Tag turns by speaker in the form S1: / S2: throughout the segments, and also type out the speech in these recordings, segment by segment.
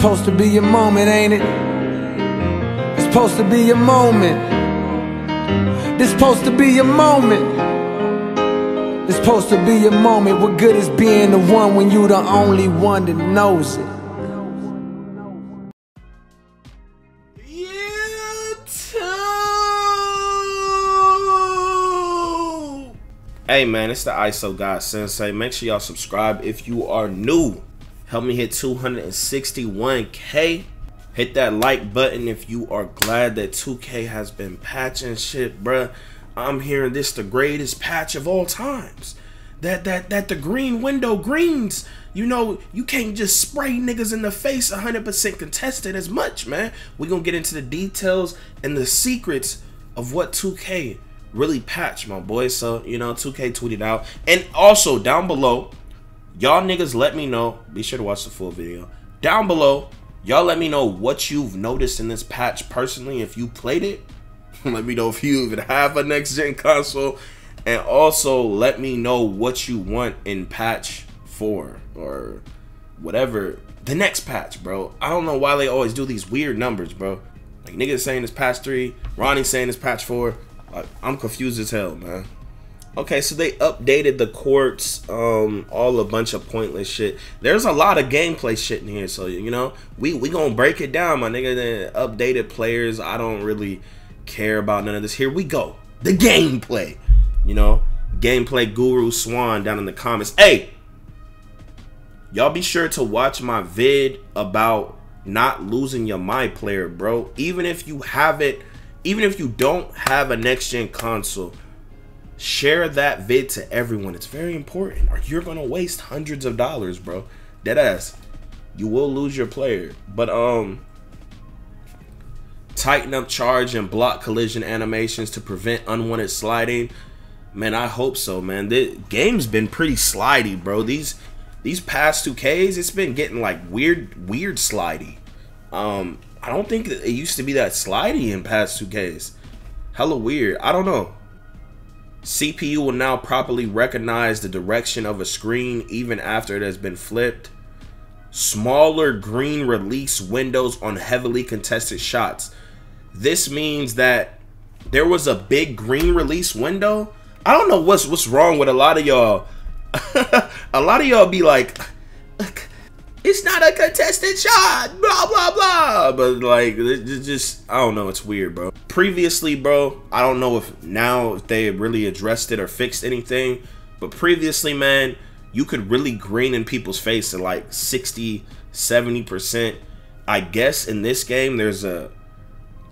S1: supposed to be your moment, ain't it? It's supposed to be your moment. This supposed to be your moment. It's supposed to be your moment. What good is being the one when you the only one that knows it?
S2: Hey man, it's the ISO God Sensei. Make sure y'all subscribe if you are new. Help me hit 261k. Hit that like button if you are glad that 2K has been patching shit, bruh. I'm hearing this the greatest patch of all times. That that that the green window greens, you know, you can't just spray niggas in the face 100% contested as much, man. we gonna get into the details and the secrets of what 2K really patched, my boy. So, you know, 2K tweeted out. And also, down below, y'all niggas let me know. Be sure to watch the full video. Down below, y'all let me know what you've noticed in this patch personally. If you played it, let me know if you even have a next gen console. And also, let me know what you want in patch 4 or whatever. The next patch, bro. I don't know why they always do these weird numbers, bro. Like niggas saying it's patch 3, Ronnie saying it's patch 4. Like, I'm confused as hell, man. Okay, so they updated the courts, um, all a bunch of pointless shit. There's a lot of gameplay shit in here, so you know, we we gonna break it down, my nigga. The updated players, I don't really care about none of this. Here we go, the gameplay. You know, gameplay guru Swan down in the comments. Hey, y'all be sure to watch my vid about not losing your my player, bro. Even if you have it even if you don't have a next gen console, share that vid to everyone. It's very important, or you're gonna waste hundreds of dollars, bro. Deadass. You will lose your player. But um tighten up charge and block collision animations to prevent unwanted sliding. Man, I hope so, man. The game's been pretty slidey, bro. These these past two Ks, it's been getting like weird, weird slidey. Um, I don't think it used to be that slidey in past 2Ks. Hella weird. I don't know. CPU will now properly recognize the direction of a screen even after it has been flipped. Smaller green release windows on heavily contested shots. This means that there was a big green release window. I don't know what's what's wrong with a lot of y'all. a lot of y'all be like it's not a contested shot, blah blah blah. But like, it's just I don't know, it's weird, bro. Previously, bro, I don't know if now if they really addressed it or fixed anything, but previously, man, you could really green in people's face at like 60, 70 percent. I guess in this game, there's a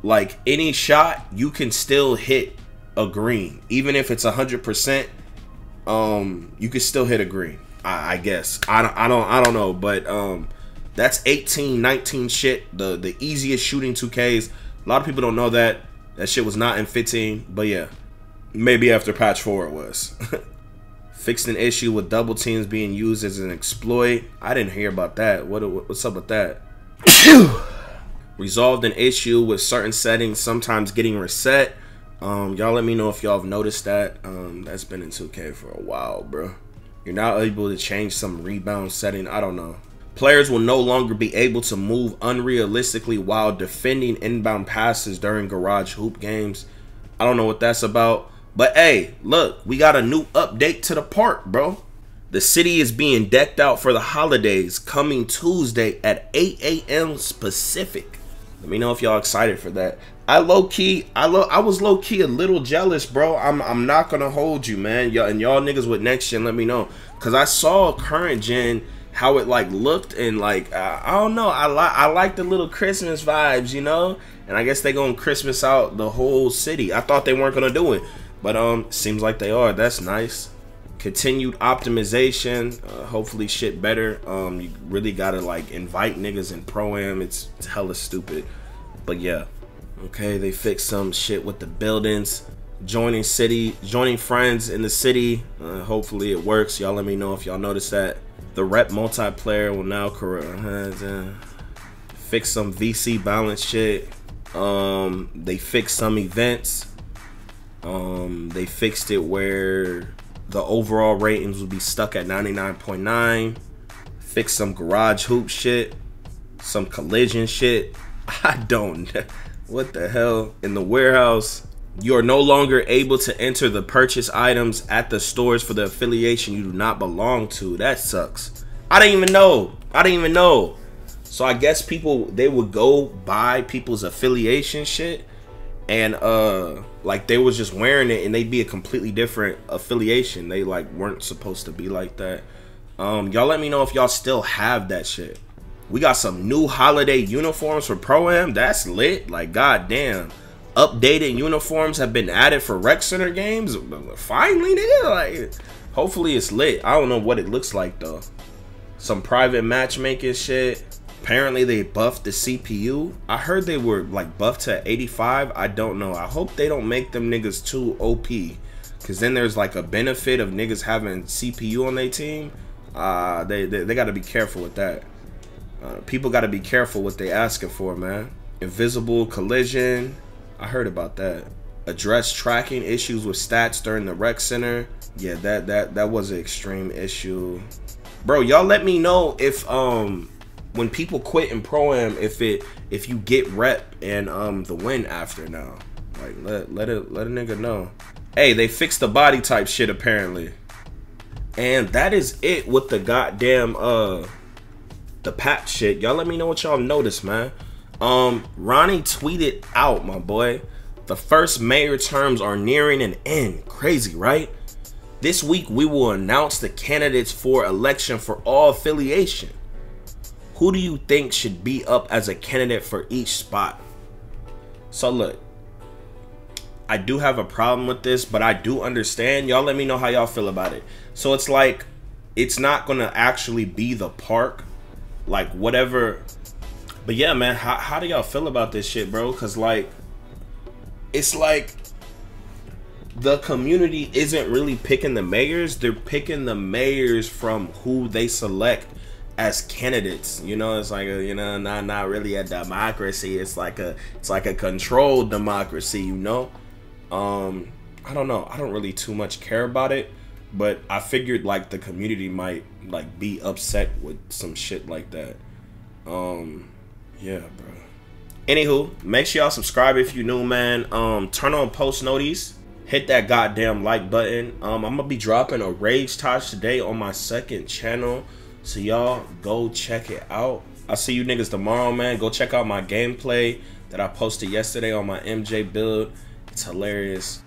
S2: like any shot you can still hit a green, even if it's a hundred percent. Um, you can still hit a green. I, I guess I don't, I don't I don't know, but um, that's 18, 19 shit. The the easiest shooting 2Ks. A lot of people don't know that. That shit was not in 15, but yeah, maybe after patch four it was. Fixed an issue with double teams being used as an exploit. I didn't hear about that. What what's up with that? Resolved an issue with certain settings sometimes getting reset. Um, y'all let me know if y'all have noticed that. Um, that's been in 2K for a while, bro. You're not able to change some rebound setting. I don't know. Players will no longer be able to move unrealistically while defending inbound passes during garage hoop games. I don't know what that's about. But hey, look, we got a new update to the park, bro. The city is being decked out for the holidays coming Tuesday at 8 a.m. Pacific. Let me know if y'all excited for that. I low key, I lo I was low key a little jealous, bro. I'm I'm not gonna hold you, man. Y'all and y'all niggas with next gen, let me know, cause I saw current gen how it like looked and like uh, I don't know. I like I like the little Christmas vibes, you know. And I guess they gonna Christmas out the whole city. I thought they weren't gonna do it, but um, seems like they are. That's nice. Continued optimization. Uh, hopefully, shit better. Um, you really gotta like invite niggas in pro am. It's, it's hella stupid, but yeah. Okay, they fixed some shit with the buildings. Joining city, joining friends in the city. Uh, hopefully it works. Y'all let me know if y'all notice that. The rep multiplayer will now uh, fix some VC balance shit. Um, they fixed some events. Um, they fixed it where the overall ratings will be stuck at 99.9. Fix some garage hoop shit. some collision shit. I don't. What the hell? In the warehouse, you are no longer able to enter the purchase items at the stores for the affiliation you do not belong to. That sucks. I didn't even know. I didn't even know. So I guess people they would go buy people's affiliation shit and uh like they was just wearing it and they'd be a completely different affiliation. They like weren't supposed to be like that. Um y'all let me know if y'all still have that shit. We got some new holiday uniforms for Pro Am. That's lit. Like goddamn. Updated uniforms have been added for Rec Center games. Finally, nigga. Like hopefully it's lit. I don't know what it looks like though. Some private matchmaking shit. Apparently they buffed the CPU. I heard they were like buffed to 85. I don't know. I hope they don't make them niggas too OP. Cause then there's like a benefit of niggas having CPU on their team. Uh, they, they, they got to be careful with that. Uh, people got to be careful what they asking for, man. Invisible collision. I heard about that. Address tracking issues with stats during the rec center. Yeah, that that that was an extreme issue. Bro, y'all let me know if um when people quit in pro am if it if you get rep and um the win after now. Like let let it let a nigga know. Hey, they fixed the body type shit apparently. And that is it with the goddamn uh the patch shit. Y'all let me know what y'all noticed, man. Um Ronnie tweeted out, my boy. The first mayor terms are nearing an end. Crazy, right? This week we will announce the candidates for election for all affiliation. Who do you think should be up as a candidate for each spot? So look, I do have a problem with this, but I do understand. Y'all let me know how y'all feel about it. So it's like it's not gonna actually be the park, like whatever. But yeah, man, how how do y'all feel about this shit, bro? Cause like, it's like the community isn't really picking the mayors; they're picking the mayors from who they select as candidates. You know, it's like a, you know, not not really a democracy. It's like a it's like a controlled democracy. You know, um, I don't know. I don't really too much care about it, but I figured like the community might like be upset with some shit like that. Um, yeah, bro. Anywho, make sure y'all subscribe if you new, man. Um, turn on post notice. Hit that goddamn like button. Um, I'm gonna be dropping a Rage Taj today on my second channel. So y'all go check it out. I'll see you niggas tomorrow, man. Go check out my gameplay that I posted yesterday on my MJ build. It's hilarious.